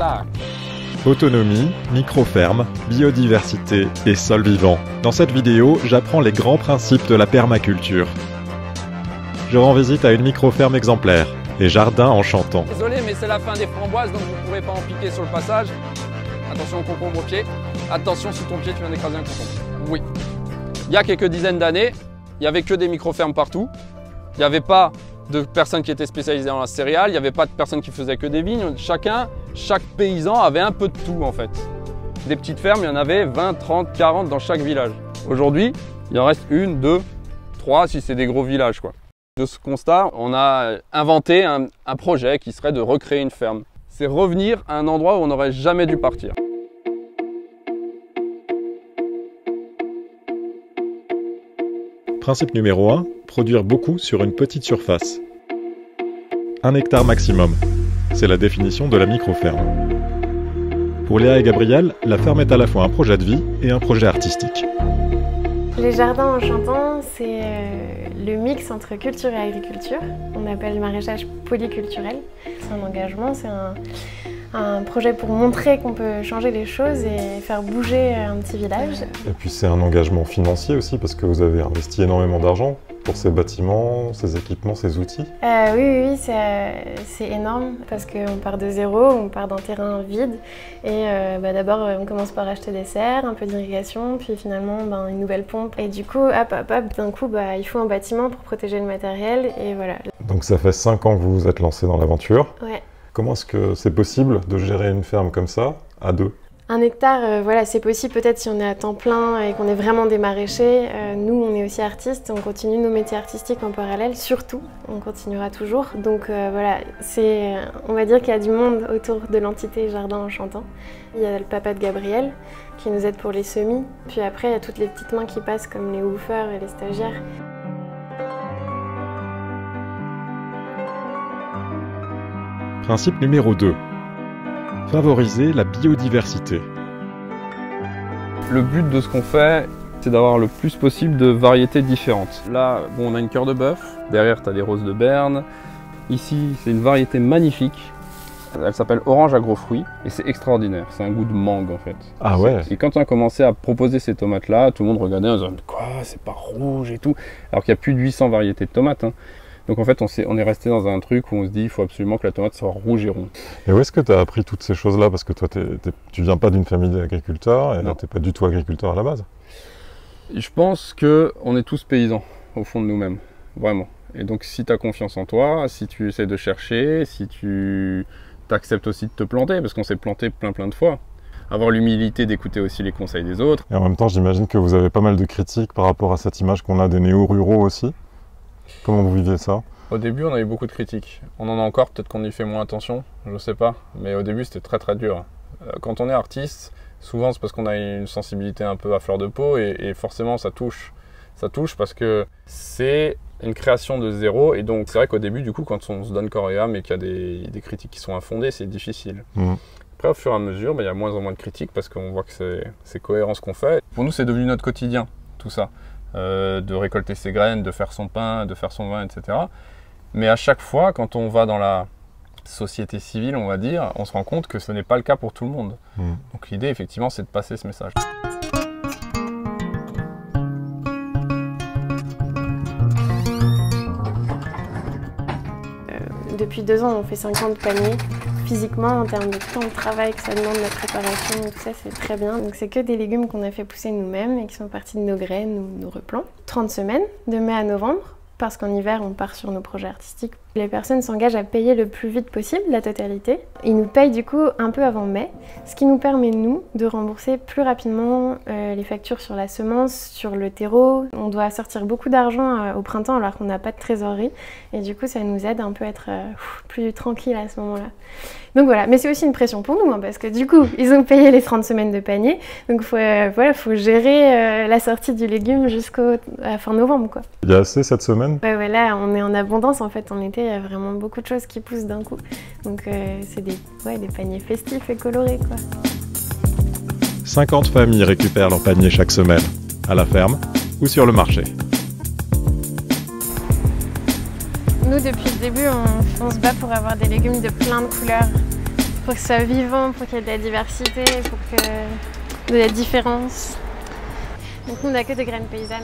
Voilà. Autonomie, micro-ferme, biodiversité et sol vivant. Dans cette vidéo, j'apprends les grands principes de la permaculture. Je rends visite à une micro-ferme exemplaire, les jardins enchantants. Désolé, mais c'est la fin des framboises, donc vous ne pourrez pas en piquer sur le passage. Attention au concombre au pied. Attention si ton pied tu viens d'écraser un concombre. Oui. Il y a quelques dizaines d'années, il n'y avait que des micro-fermes partout. Il n'y avait pas de personnes qui étaient spécialisées dans la céréale, il n'y avait pas de personnes qui faisaient que des vignes. Chacun, chaque paysan avait un peu de tout en fait. Des petites fermes, il y en avait 20, 30, 40 dans chaque village. Aujourd'hui, il en reste une, deux, trois si c'est des gros villages quoi. De ce constat, on a inventé un, un projet qui serait de recréer une ferme. C'est revenir à un endroit où on n'aurait jamais dû partir. Principe numéro 1, produire beaucoup sur une petite surface. Un hectare maximum. C'est la définition de la micro-ferme. Pour Léa et Gabriel, la ferme est à la fois un projet de vie et un projet artistique. Les jardins enchantants, c'est euh, le mix entre culture et agriculture. On appelle le maraîchage polyculturel. C'est un engagement, c'est un, un projet pour montrer qu'on peut changer les choses et faire bouger un petit village. Et puis c'est un engagement financier aussi parce que vous avez investi énormément d'argent pour ces bâtiments, ces équipements, ces outils. Euh, oui, oui, c'est, euh, c'est énorme parce qu'on part de zéro, on part d'un terrain vide et euh, bah, d'abord on commence par acheter des serres, un peu d'irrigation, puis finalement ben, une nouvelle pompe et du coup, hop, hop, hop, d'un coup, bah, il faut un bâtiment pour protéger le matériel et voilà. Donc ça fait 5 ans que vous vous êtes lancé dans l'aventure. Ouais. Comment est-ce que c'est possible de gérer une ferme comme ça à deux? Un hectare, euh, voilà, c'est possible peut-être si on est à temps plein et qu'on est vraiment des maraîchers. Euh, nous, on est aussi artistes, on continue nos métiers artistiques en parallèle, surtout, on continuera toujours. Donc euh, voilà, c'est, on va dire qu'il y a du monde autour de l'entité Jardin Enchantant. Il y a le papa de Gabriel qui nous aide pour les semis. Puis après, il y a toutes les petites mains qui passent comme les woofers et les stagiaires. Principe numéro 2. Favoriser la biodiversité. Le but de ce qu'on fait, c'est d'avoir le plus possible de variétés différentes. Là, bon, on a une cœur de bœuf, derrière, tu as des roses de Berne. Ici, c'est une variété magnifique. Elle s'appelle Orange Agrofruit et c'est extraordinaire. C'est un goût de mangue en fait. Ah ouais Et quand on a commencé à proposer ces tomates-là, tout le monde regardait en disant Quoi, c'est pas rouge et tout. Alors qu'il y a plus de 800 variétés de tomates. hein. Donc en fait, on, est resté dans un truc où on se dit il faut absolument que la tomate soit rouge et ronde. Et où est-ce que tu as appris toutes ces choses-là? Parce que toi, tu viens pas d'une famille d'agriculteurs et tu n'es pas du tout agriculteur à la base. Je pense que on est tous paysans au fond de nous-mêmes, vraiment. Et donc si tu as confiance en toi, si tu essaies de chercher, si tu t'acceptes aussi de te planter, parce qu'on s'est planté plein plein de fois, avoir l'humilité d'écouter aussi les conseils des autres. Et en même temps, j'imagine que vous avez pas mal de critiques par rapport à cette image qu'on a des néo-ruraux aussi. Comment vous viviez ça? Au début, on a eu beaucoup de critiques. On en a encore, peut-être qu'on y fait moins attention, je sais pas. Mais au début, c'était très très dur. Euh, Quand on est artiste, souvent c'est parce qu'on a une sensibilité un peu à fleur de peau et, et forcément ça touche. Ça touche parce que c'est une création de zéro et donc c'est vrai qu'au début, du coup, quand on se donne corps et âme et qu'il y a des, des critiques qui sont infondées, c'est difficile. Mhm. Après, au fur et à mesure, bah, il y a moins en moins de critiques parce qu'on voit que c'est- c'est cohérent ce qu'on fait. Pour nous, c'est devenu notre quotidien, tout ça. Euh, de récolter ses graines, de faire son pain, de faire son vin, etc. Mais à chaque fois, quand on va dans la société civile, on va dire, on se rend compte que ce n'est pas le cas pour tout le monde. Mhm. Donc l'idée, effectivement, c'est de passer ce message. Depuis deux ans, on fait 50 paniers. Physiquement, en termes de temps de travail que ça demande, la préparation tout ça, c'est très bien. Donc c'est que des légumes qu'on a fait pousser nous-mêmes et qui sont partis de nos graines ou nos replants. 30 semaines, de mai à novembre, parce qu'en hiver, on part sur nos projets artistiques. Les personnes s'engagent à payer le plus vite possible la totalité. Ils nous payent du coup un peu avant mai, ce qui nous permet, nous, de rembourser plus rapidement euh, les factures sur la semence, sur le terreau. On doit sortir beaucoup d'argent euh, au printemps alors qu'on n'a pas de trésorerie. Et du coup, ça nous aide un peu à être euh, plus tranquille à ce moment-là. Donc voilà, mais c'est aussi une pression pour nous, hein, parce que du coup, ils ont payé les 30 semaines de panier. Donc faut, voilà, faut gérer la sortie du légume jusqu'à fin novembre. Quoi. Il y a assez cette semaine? Ouais, ouais, là, on est en abondance en fait. Été, il y a vraiment beaucoup de choses qui poussent d'un coup. Donc euh, c'est des, ouais, des paniers festifs et colorés. Quoi. 50 familles récupèrent leur panier chaque semaine, à la ferme ou sur le marché. Nous, depuis le début, on, on se bat pour avoir des légumes de plein de couleurs. pour que ce soit vivant, pour qu'il y ait de la diversité, pour que de la différence. Donc nous, on n'a que des graines paysannes.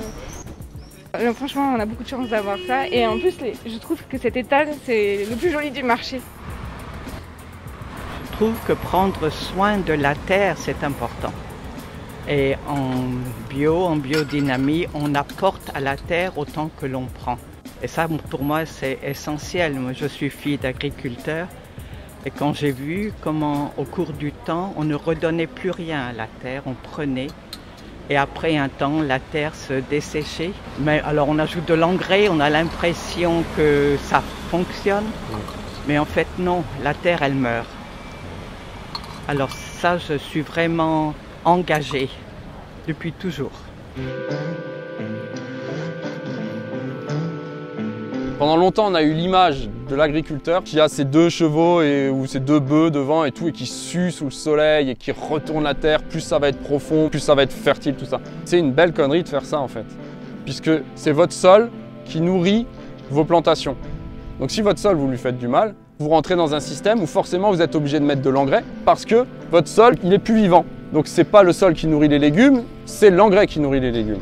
Franchement, on a beaucoup de chance d'avoir ça. Et en plus, je trouve que cet étal, c'est le plus joli du marché. Je trouve que prendre soin de la terre, c'est important. Et en bio, en biodynamie, on apporte à la terre autant que l'on prend. Et ça, pour moi, c'est essentiel. Moi, je suis fille d'agriculteur. Et quand j'ai vu comment, au cours du temps, on ne redonnait plus rien à la terre, on prenait. Et après un temps, la terre se desséchait. Mais alors, on ajoute de l'engrais, on a l'impression que ça fonctionne. Mais en fait, non, la terre, elle meurt. Alors ça, je suis vraiment engagée depuis toujours. Pendant longtemps, on a eu l'image de l'agriculteur qui a ses deux chevaux et, ou ses deux bœufs devant et tout, et qui sue sous le soleil et qui retourne la terre. Plus ça va être profond, plus ça va être fertile, tout ça. C'est une belle connerie de faire ça en fait, puisque c'est votre sol qui nourrit vos plantations. Donc si votre sol, vous lui faites du mal, vous rentrez dans un système où forcément vous êtes obligé de mettre de l'engrais parce que votre sol, il est plus vivant. Donc c'est pas le sol qui nourrit les légumes, c'est l'engrais qui nourrit les légumes.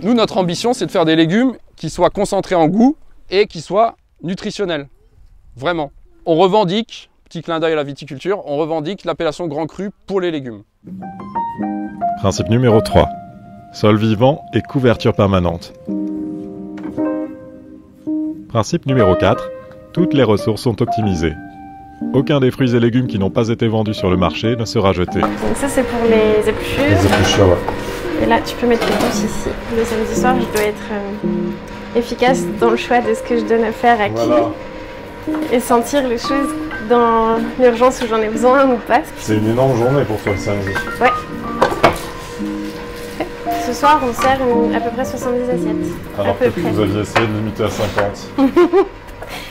Nous, notre ambition, c'est de faire des légumes qui soient concentrés en goût et qui soient nutritionnels. Vraiment. On revendique, petit clin d'œil à la viticulture, on revendique l'appellation grand cru pour les légumes. Principe numéro 3. Sol vivant et couverture permanente. Principe numéro 4. Toutes les ressources sont optimisées. Aucun des fruits et légumes qui n'ont pas été vendus sur le marché ne sera jeté. Donc ça c'est pour les épluchures. Les épluchures, ouais. Et là tu peux mettre les douces ici. Le samedi soir je dois être euh, efficace dans le choix de ce que je donne à faire à Voilà. qui. Et sentir les choses dans l'urgence où j'en ai besoin ou pas. C'est une énorme journée pour toi le samedi. Ce soir on sert à peu près 70 assiettes. Alors que vous aviez essayé de limiter à 50.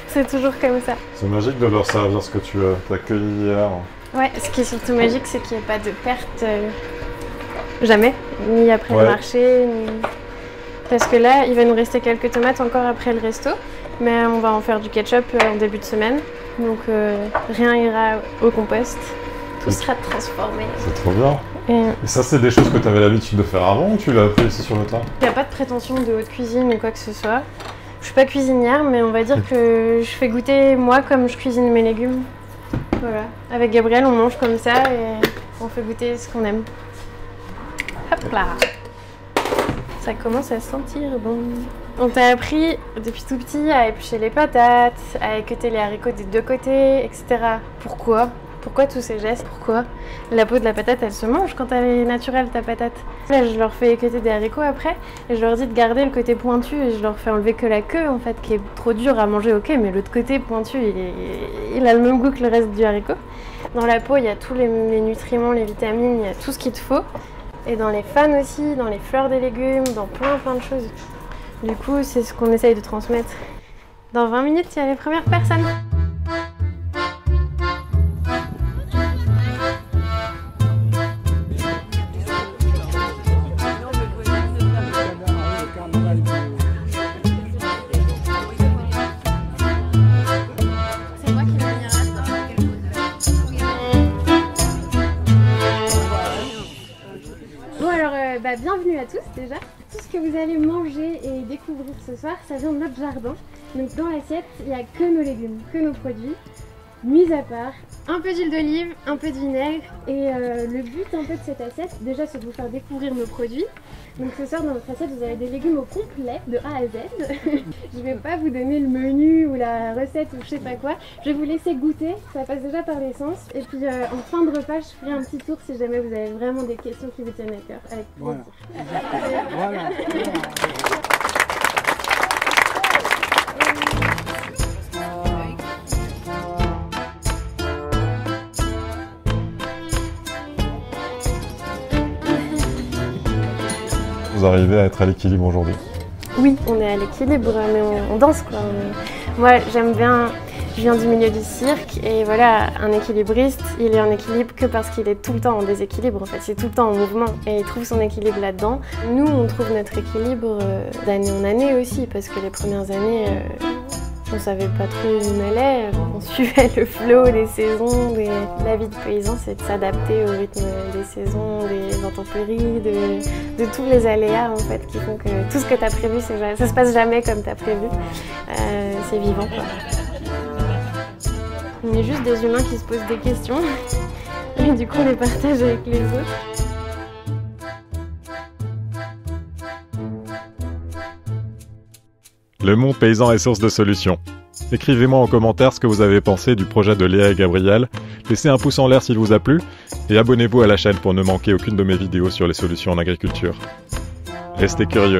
C'est toujours comme ça. C'est magique de leur servir ce que tu as accueilli hier. Ouais, ce qui est surtout magique, c'est qu'il n'y a pas de perte euh, jamais, ni après Ouais. le marché, ni... Parce que là, il va nous rester quelques tomates encore après le resto, mais on va en faire du ketchup euh, en début de semaine, donc euh, rien ira au compost, tout sera transformé. C'est trop bien. Et Et ça, c'est des choses que tu avais l'habitude de faire avant ou tu l'as appris ici sur le tas? Il n'y a pas de prétention de haute cuisine ou quoi que ce soit. Je suis pas cuisinière, mais on va dire que je fais goûter moi comme je cuisine mes légumes. Voilà. Avec Gabriel, on mange comme ça et on fait goûter ce qu'on aime. Hop là Ça commence à sentir bon. On t'a appris depuis tout petit à éplucher les patates, à équeuter les haricots des deux côtés, etc. Pourquoi? Pourquoi tous ces gestes? Pourquoi? La peau de la patate, elle se mange quand elle est naturelle, ta patate. Là, je leur fais équeuter des haricots après et je leur dis de garder le côté pointu et je leur fais enlever que la queue en fait, qui est trop dure à manger, ok, mais l'autre côté pointu, il a le même goût que le reste du haricot. Dans la peau, il y a tous les, les nutriments, les vitamines, il y a tout ce qu'il te faut. Et dans les fans aussi, dans les fleurs des légumes, dans plein plein de choses. Du coup, c'est ce qu'on essaye de transmettre. Dans 20 minutes, il y a les premières personnes. Bah, bienvenue à tous déjà. Tout ce que vous allez manger et découvrir ce soir, ça vient de notre jardin. Donc dans l'assiette, il n'y a que nos légumes, que nos produits. Mis à part un peu d'huile d'olive, un peu de vinaigre. Et euh, le but un peu de cette assiette, déjà c'est de vous faire découvrir nos produits. Donc ce soir dans notre assiette, vous avez des légumes au complet, de A à Z. je vais pas vous donner le menu ou la recette ou je sais pas quoi. Je vais vous laisser goûter, ça passe déjà par l'essence. Et puis euh, en fin de repas, je ferai un petit tour si jamais vous avez vraiment des questions qui vous tiennent à cœur. Avec plaisir. Vous arrivez à être à l'équilibre aujourd'hui. Oui, on est à l'équilibre, mais on, danse quoi. Moi, j'aime bien. Je viens du milieu du cirque et voilà, un équilibriste, il est en équilibre que parce qu'il est tout le temps en déséquilibre. En fait, c'est tout le temps en mouvement et il trouve son équilibre là-dedans. Nous, on trouve notre équilibre euh, d'année en année aussi parce que les premières années, euh, on savait pas trop où on allait, on suivait le flot des saisons. La vie de paysan, c'est de s'adapter au rythme des saisons, des intempéries, de, tous les aléas en fait, qui font que tout ce que tu as prévu, ça se passe jamais comme tu as prévu. Euh, c'est vivant quoi. On est juste des humains qui se posent des questions et du coup on les partage avec les autres. Le monde paysan est source de solutions. Écrivez-moi en commentaire ce que vous avez pensé du projet de Léa et Gabriel, laissez un pouce en l'air s'il vous a plu, et abonnez-vous à la chaîne pour ne manquer aucune de mes vidéos sur les solutions en agriculture. Restez curieux.